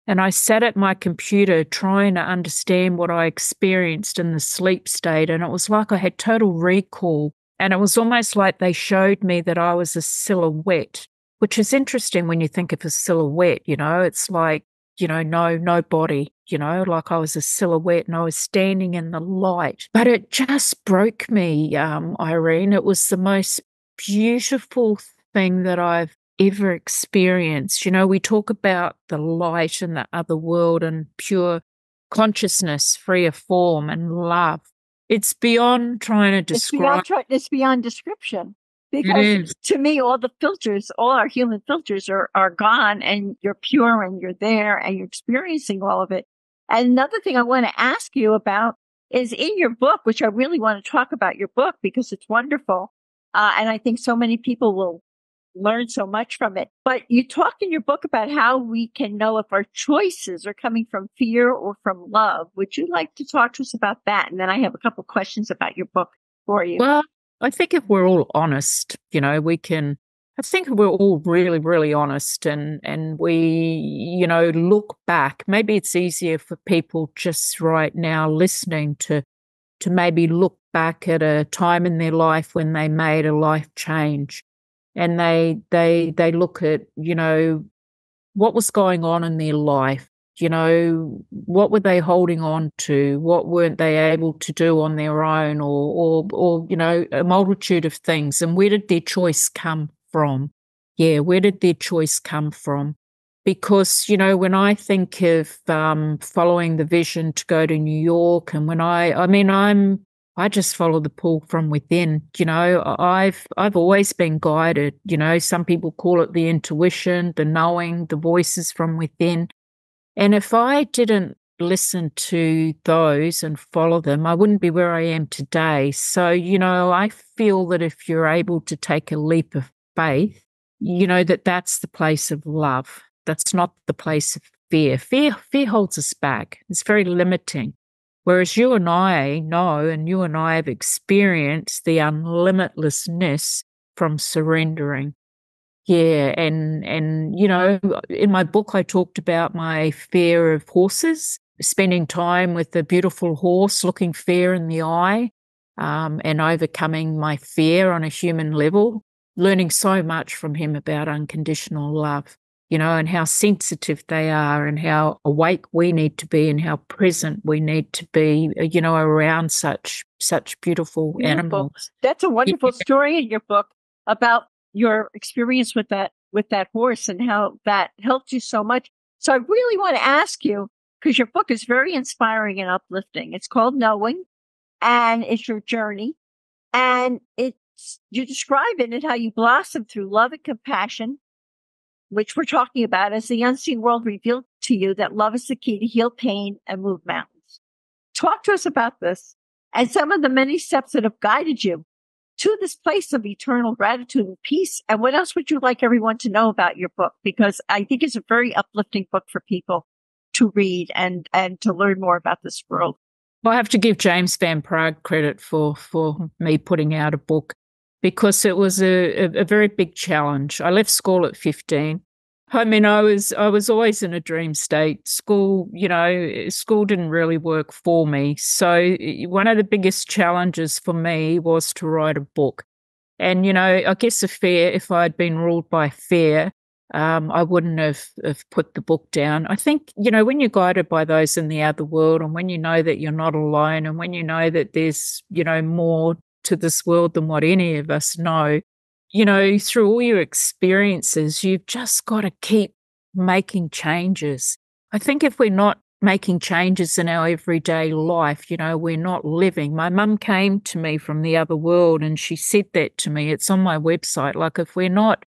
And I sat at my computer trying to understand what I experienced in the sleep state. And it was like I had total recall and it was almost like they showed me that I was a silhouette, which is interesting when you think of a silhouette, you know, it's like, you know, no, no body, you know, like I was a silhouette and I was standing in the light. But it just broke me, um, Irene. It was the most beautiful thing that I've ever experienced. You know, we talk about the light and the other world and pure consciousness, free of form and love. It's beyond trying to describe. It's beyond, it's beyond description. Because to me, all the filters, all our human filters are, are gone and you're pure and you're there and you're experiencing all of it. Another thing I want to ask you about is in your book, which I really want to talk about your book because it's wonderful. Uh, and I think so many people will learn so much from it. But you talk in your book about how we can know if our choices are coming from fear or from love. Would you like to talk to us about that? And then I have a couple questions about your book for you. Well, I think if we're all honest, you know, we can I think we're all really, really honest and and we, you know, look back. Maybe it's easier for people just right now listening to to maybe look back at a time in their life when they made a life change and they they they look at you know what was going on in their life you know what were they holding on to what weren't they able to do on their own or or or you know a multitude of things and where did their choice come from yeah where did their choice come from because you know when i think of um, following the vision to go to new york and when i i mean i'm I just follow the pull from within. You know, I've I've always been guided. You know, some people call it the intuition, the knowing, the voices from within. And if I didn't listen to those and follow them, I wouldn't be where I am today. So, you know, I feel that if you're able to take a leap of faith, you know that that's the place of love. That's not the place of fear. Fear fear holds us back. It's very limiting. Whereas you and I know, and you and I have experienced the unlimitlessness from surrendering. Yeah, and and you know, in my book I talked about my fear of horses, spending time with a beautiful horse, looking fear in the eye, um, and overcoming my fear on a human level, learning so much from him about unconditional love you know, and how sensitive they are and how awake we need to be and how present we need to be, uh, you know, around such such beautiful, beautiful. animals. That's a wonderful yeah. story in your book about your experience with that with that horse and how that helped you so much. So I really want to ask you because your book is very inspiring and uplifting. It's called Knowing and it's your journey and it's you describe in it how you blossom through love and compassion which we're talking about as the unseen world revealed to you that love is the key to heal pain and move mountains. Talk to us about this and some of the many steps that have guided you to this place of eternal gratitude and peace. And what else would you like everyone to know about your book? Because I think it's a very uplifting book for people to read and, and to learn more about this world. Well, I have to give James Van Praagh credit for, for me putting out a book because it was a, a, a very big challenge. I left school at 15 I mean, I was I was always in a dream state. School, you know, school didn't really work for me. So one of the biggest challenges for me was to write a book. And you know, I guess a fear. If I had been ruled by fear, um, I wouldn't have, have put the book down. I think you know when you're guided by those in the other world, and when you know that you're not alone, and when you know that there's you know more to this world than what any of us know you know, through all your experiences, you've just got to keep making changes. I think if we're not making changes in our everyday life, you know, we're not living. My mum came to me from the other world and she said that to me. It's on my website. Like, if we're not,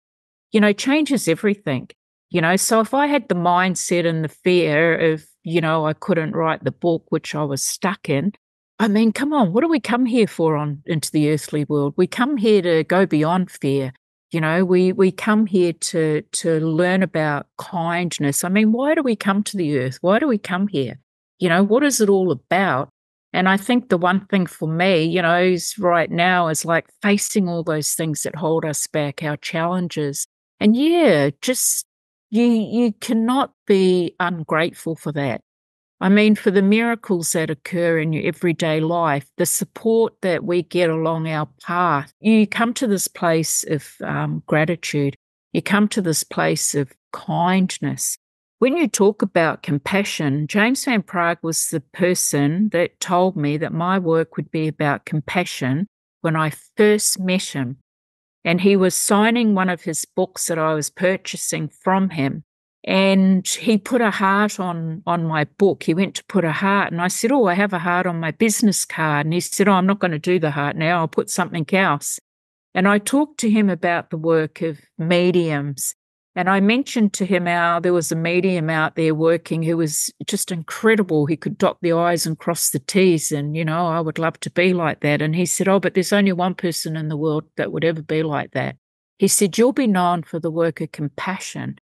you know, changes everything, you know. So if I had the mindset and the fear of, you know, I couldn't write the book, which I was stuck in, I mean, come on, what do we come here for on into the earthly world? We come here to go beyond fear. You know, we we come here to to learn about kindness. I mean, why do we come to the earth? Why do we come here? You know, what is it all about? And I think the one thing for me, you know, is right now is like facing all those things that hold us back, our challenges. And yeah, just you you cannot be ungrateful for that. I mean, for the miracles that occur in your everyday life, the support that we get along our path, you come to this place of um, gratitude. You come to this place of kindness. When you talk about compassion, James Van Praagh was the person that told me that my work would be about compassion when I first met him. And he was signing one of his books that I was purchasing from him and he put a heart on on my book. He went to put a heart and i said oh i have a heart on my business card. And he said oh i'm not going to do the heart now. I'll put something else. And i talked to him about the work of mediums and i mentioned to him how there was a medium out there working who was just incredible. He could dot the i's and cross the t's and you know i would love to be like that. And he said oh but there's only one person in the world that would ever be like that. He said you'll be known for the work of compassion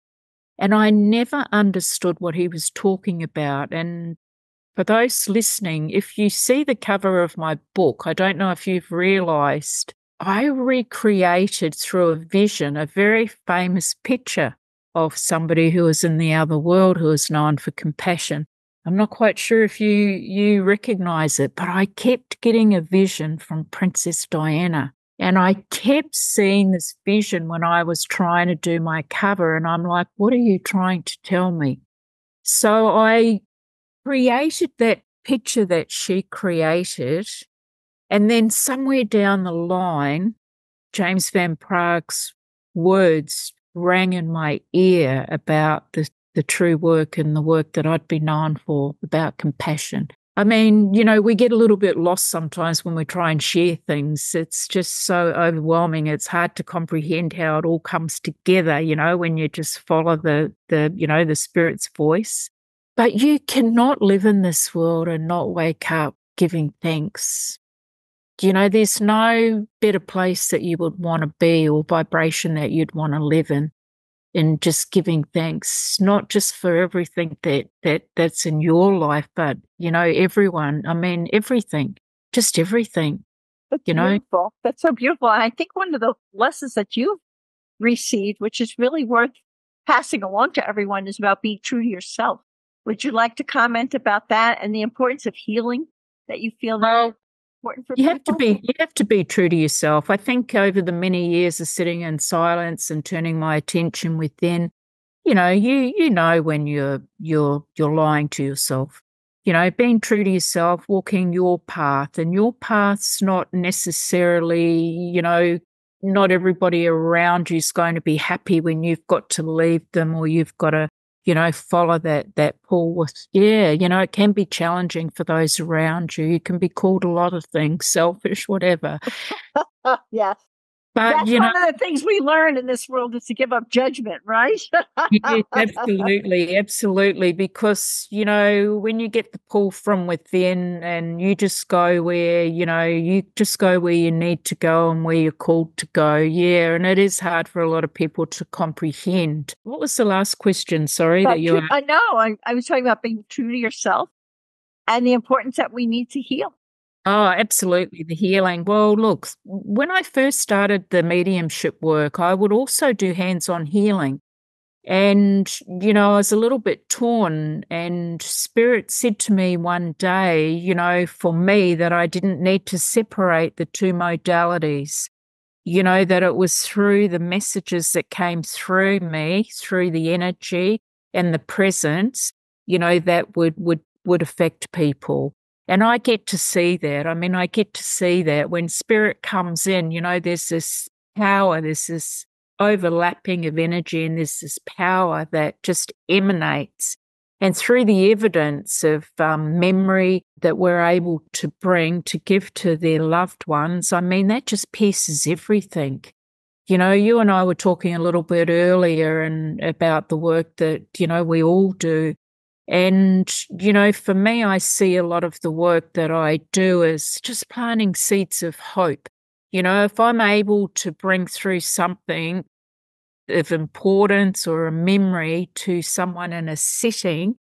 and I never understood what he was talking about. And for those listening, if you see the cover of my book, I don't know if you've realized, I recreated through a vision a very famous picture of somebody who was in the other world who was known for compassion. I'm not quite sure if you you recognize it, but I kept getting a vision from Princess Diana and I kept seeing this vision when I was trying to do my cover. And I'm like, what are you trying to tell me? So I created that picture that she created. And then somewhere down the line, James Van Praagh's words rang in my ear about the, the true work and the work that I'd be known for about compassion. I mean, you know, we get a little bit lost sometimes when we try and share things. It's just so overwhelming. It's hard to comprehend how it all comes together, you know, when you just follow the the, you know, the spirit's voice. But you cannot live in this world and not wake up giving thanks. You know, there's no better place that you would want to be or vibration that you'd want to live in in just giving thanks, not just for everything that that that's in your life, but you know, everyone. I mean, everything, just everything. That's you know, beautiful. That's so beautiful. And I think one of the lessons that you've received, which is really worth passing along to everyone, is about being true to yourself. Would you like to comment about that and the importance of healing that you feel? Well, important for you people? have to be you have to be true to yourself i think over the many years of sitting in silence and turning my attention within you know you you know when you're you're you're lying to yourself you know being true to yourself walking your path and your path's not necessarily you know not everybody around you is going to be happy when you've got to leave them or you've got to you know, follow that that pull with yeah, you know, it can be challenging for those around you. You can be called a lot of things, [laughs] selfish, whatever. [laughs] yes. But That's you know, one of the things we learn in this world is to give up judgment, right? yes, absolutely, absolutely. Because you know, when you get the pull from within, and you just go where you know, you just go where you need to go and where you're called to go. Yeah, and it is hard for a lot of people to comprehend. What was the last question? Sorry, but that you. I know. I, I was talking about being true to yourself and the importance that we need to heal. Oh, absolutely. The healing. Well, look, when I first started the mediumship work, I would also do hands on healing. And, you know, I was a little bit torn. And Spirit said to me one day, you know, for me, that I didn't need to separate the two modalities. You know, that it was through the messages that came through me, through the energy and the presence, you know, that would, would, would affect people. And I get to see that. I mean, I get to see that when spirit comes in, you know, there's this power, there's this overlapping of energy, and there's this power that just emanates. And through the evidence of um, memory that we're able to bring to give to their loved ones, I mean, that just pieces everything. You know, you and I were talking a little bit earlier and about the work that, you know, we all do. And, you know, for me, I see a lot of the work that I do as just planting seeds of hope. You know, if I'm able to bring through something of importance or a memory to someone in a setting,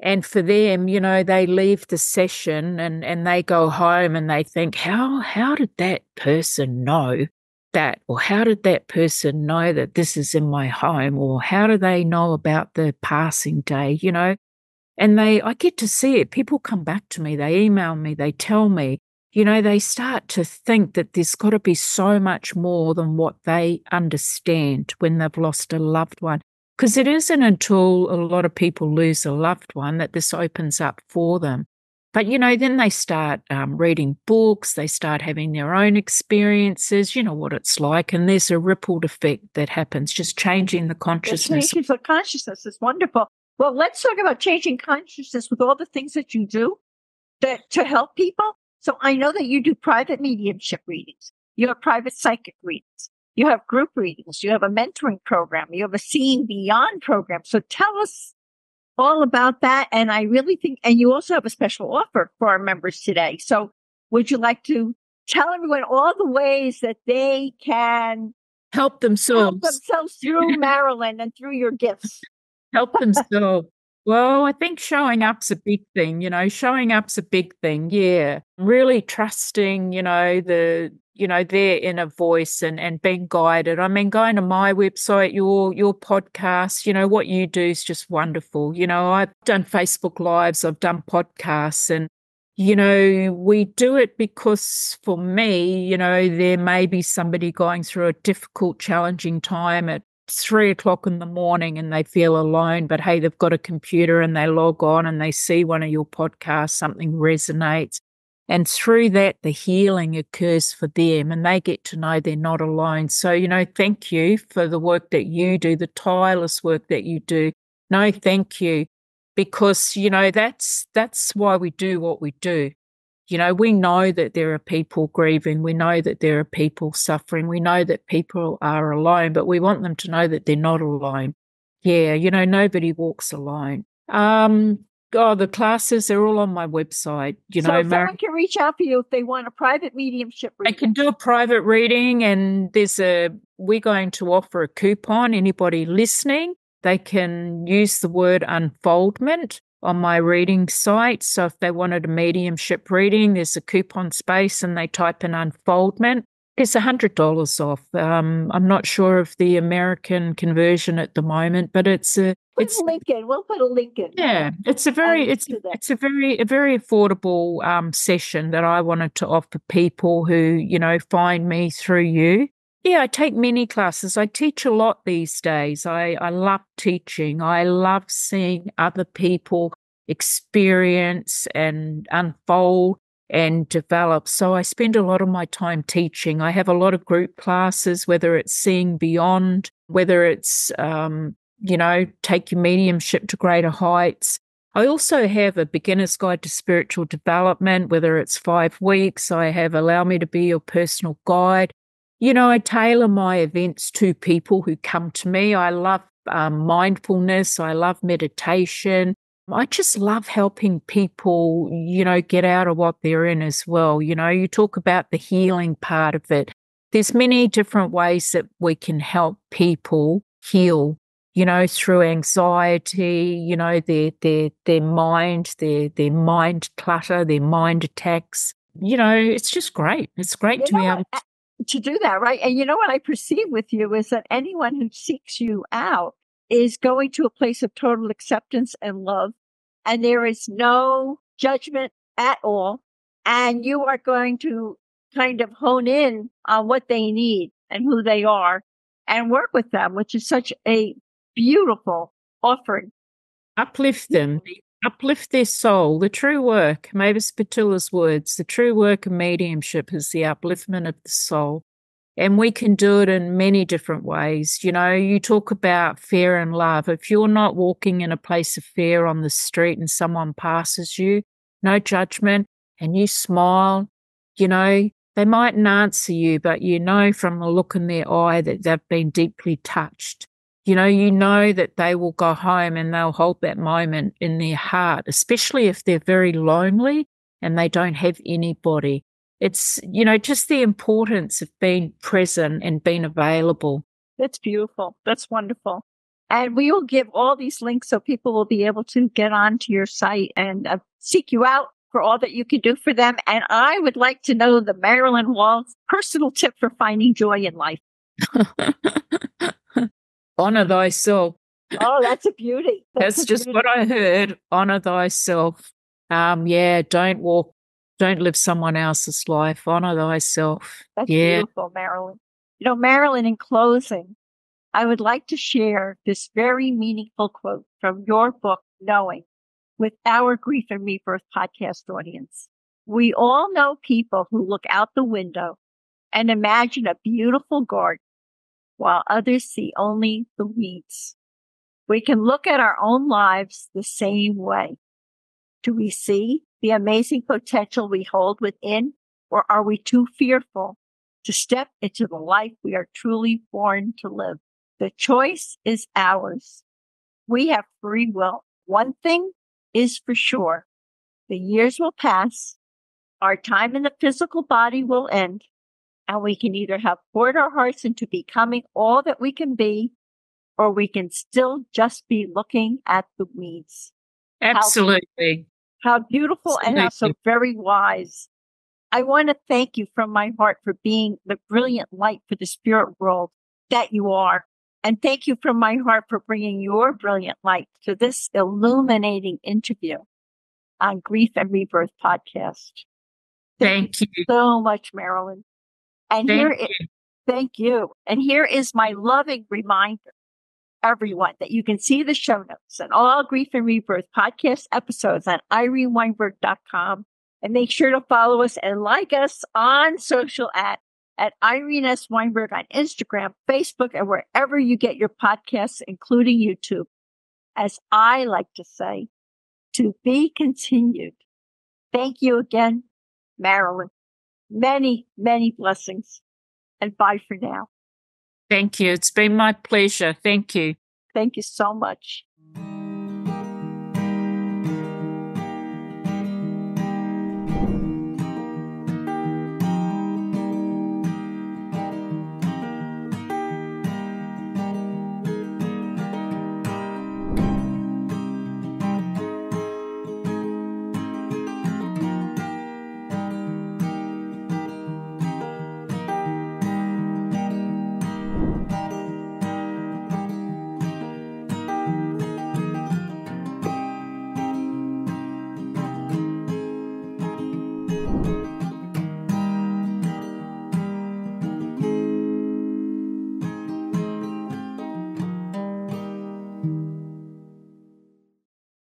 and for them, you know, they leave the session and, and they go home and they think, how how did that person know that? Or how did that person know that this is in my home? Or how do they know about the passing day? You know, and they, I get to see it. People come back to me, they email me, they tell me, you know, they start to think that there's got to be so much more than what they understand when they've lost a loved one. Because it isn't until a lot of people lose a loved one that this opens up for them. But, you know, then they start um, reading books, they start having their own experiences, you know what it's like. And there's a rippled effect that happens, just changing the consciousness. It changes the consciousness. is wonderful. Well, let's talk about changing consciousness with all the things that you do that to help people. So I know that you do private mediumship readings. You have private psychic readings. You have group readings. You have a mentoring program. You have a seeing beyond program. So tell us all about that. And I really think, and you also have a special offer for our members today. So would you like to tell everyone all the ways that they can help themselves, help themselves through [laughs] Marilyn and through your gifts? Help themselves. Well, I think showing up's a big thing, you know, showing up's a big thing. Yeah. Really trusting, you know, the, you know, their inner voice and, and being guided. I mean, going to my website, your, your podcast, you know, what you do is just wonderful. You know, I've done Facebook lives, I've done podcasts and, you know, we do it because for me, you know, there may be somebody going through a difficult, challenging time at three o'clock in the morning and they feel alone, but hey, they've got a computer and they log on and they see one of your podcasts, something resonates. And through that, the healing occurs for them and they get to know they're not alone. So, you know, thank you for the work that you do, the tireless work that you do. No, thank you. Because, you know, that's that's why we do what we do. You know, we know that there are people grieving. We know that there are people suffering. We know that people are alone, but we want them to know that they're not alone. Yeah, you know, nobody walks alone. Um, oh, the classes are all on my website. You so know, someone can reach out for you if they want a private mediumship reading. They can do a private reading, and there's a we're going to offer a coupon. Anybody listening, they can use the word unfoldment on my reading site. So if they wanted a mediumship reading, there's a coupon space and they type in unfoldment. It's $100 off. Um, I'm not sure of the American conversion at the moment, but it's a put it's a link in. We'll put a link in. Yeah, it's a very it's it's a very a very affordable um, session that I wanted to offer people who you know find me through you. Yeah, I take many classes. I teach a lot these days. I, I love teaching. I love seeing other people experience and unfold and develop. So I spend a lot of my time teaching. I have a lot of group classes, whether it's seeing beyond, whether it's, um, you know, take your mediumship to greater heights. I also have a beginner's guide to spiritual development, whether it's five weeks. I have Allow Me to Be Your Personal Guide you know, I tailor my events to people who come to me. I love um, mindfulness, I love meditation. I just love helping people, you know, get out of what they're in as well. You know, you talk about the healing part of it. There's many different ways that we can help people heal, you know, through anxiety, you know, their their their mind, their their mind clutter, their mind attacks. You know, it's just great. It's great to be able to to do that, right? And you know what I perceive with you is that anyone who seeks you out is going to a place of total acceptance and love. And there is no judgment at all. And you are going to kind of hone in on what they need and who they are and work with them, which is such a beautiful offering. Uplift them, uplift their soul. The true work, Mavis Pittilla's words, the true work of mediumship is the upliftment of the soul. And we can do it in many different ways. You know, you talk about fear and love. If you're not walking in a place of fear on the street and someone passes you, no judgment, and you smile, you know, they mightn't answer you, but you know from the look in their eye that they've been deeply touched. You know, you know that they will go home and they'll hold that moment in their heart, especially if they're very lonely and they don't have anybody. It's, you know, just the importance of being present and being available. That's beautiful. That's wonderful. And we will give all these links so people will be able to get onto your site and uh, seek you out for all that you can do for them. And I would like to know the Marilyn Whall's personal tip for finding joy in life. [laughs] Honor thyself. Oh, that's a beauty. [laughs] That's, that's a just beauty. what I heard. Honor thyself. Um, yeah, don't walk don't live someone else's life. Honor thyself. That's yeah. beautiful, Marilyn. You know, Marilyn, in closing, I would like to share this very meaningful quote from your book, Knowing, with our Grief and Rebirth podcast audience. We all know people who look out the window and imagine a beautiful garden while others see only the weeds. We can look at our own lives the same way. Do we see the amazing potential we hold within, or are we too fearful to step into the life we are truly born to live? The choice is ours. We have free will. One thing is for sure. The years will pass. Our time in the physical body will end and we can either have poured our hearts into becoming all that we can be, or we can still just be looking at the weeds. Absolutely. How beautiful and how so very wise. I want to thank you from my heart for being the brilliant light for the spirit world that you are. And thank you from my heart for bringing your brilliant light to this illuminating interview on Grief and Rebirth podcast. Thank, thank you so much, Marilyn. And thank here, you. thank you. And here is my loving reminder everyone that you can see the show notes and all Grief and Rebirth podcast episodes on ireneweinberg.com. And make sure to follow us and like us on social at, at Irene S. Weinberg on Instagram, Facebook, and wherever you get your podcasts, including YouTube. As I like to say, to be continued. Thank you again, Marilyn. Many, many blessings. And bye for now. Thank you. It's been my pleasure. Thank you. Thank you so much.